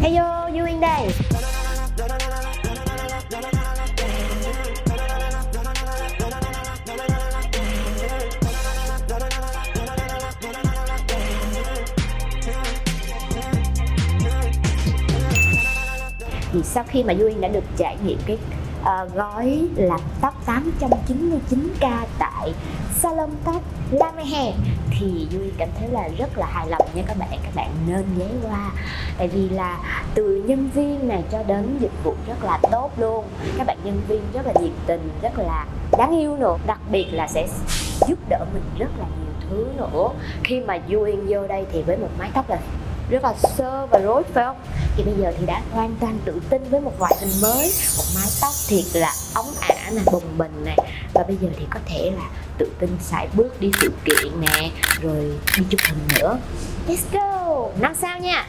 Heyo, in Day! Thì sau khi mà Duyên đã được trải nghiệm cái uh, gói làm tóc 899k tại salon tóc La Hè thì Duyên cảm thấy là rất là hài lòng nha các bạn. Các bạn nên ghé qua. Tại vì là từ nhân viên này cho đến dịch vụ rất là tốt luôn. Các bạn nhân viên rất là nhiệt tình rất là đáng yêu nữa. Đặc biệt là sẽ giúp đỡ mình rất là nhiều thứ nữa. Khi mà Duyên vô đây thì với một mái tóc là rất là sơ và rối phải không? Thì bây giờ thì đã hoàn toàn tự tin với một ngoại hình mới, một mái tóc thiệt là ống ả nè, bồng bềnh nè. Và bây giờ thì có thể là tự tin sải bước đi sự kiện nè, rồi đi chụp hình nữa. Let's go! Năm sao nha?